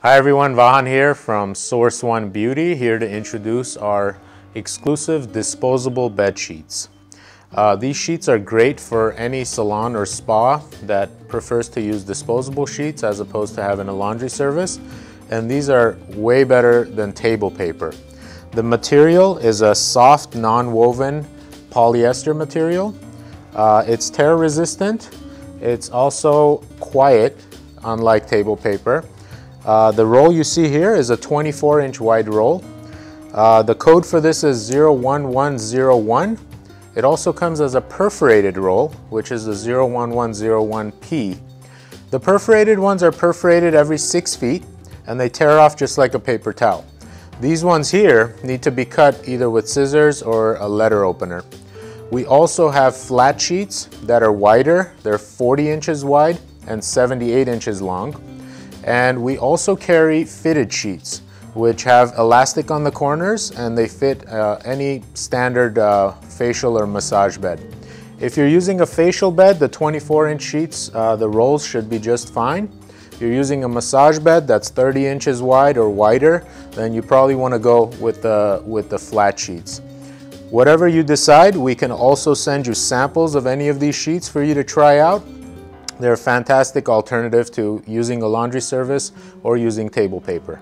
Hi everyone, Vahan here from Source One Beauty, here to introduce our exclusive disposable bed sheets. Uh, these sheets are great for any salon or spa that prefers to use disposable sheets as opposed to having a laundry service. And these are way better than table paper. The material is a soft, non-woven polyester material. Uh, it's tear resistant. It's also quiet, unlike table paper. Uh, the roll you see here is a 24 inch wide roll. Uh, the code for this is 01101. It also comes as a perforated roll, which is the 01101P. The perforated ones are perforated every six feet and they tear off just like a paper towel. These ones here need to be cut either with scissors or a letter opener. We also have flat sheets that are wider. They're 40 inches wide and 78 inches long. And we also carry fitted sheets, which have elastic on the corners and they fit uh, any standard uh, facial or massage bed. If you're using a facial bed, the 24 inch sheets, uh, the rolls should be just fine. If you're using a massage bed that's 30 inches wide or wider, then you probably want to go with the, with the flat sheets. Whatever you decide, we can also send you samples of any of these sheets for you to try out they're a fantastic alternative to using a laundry service or using table paper.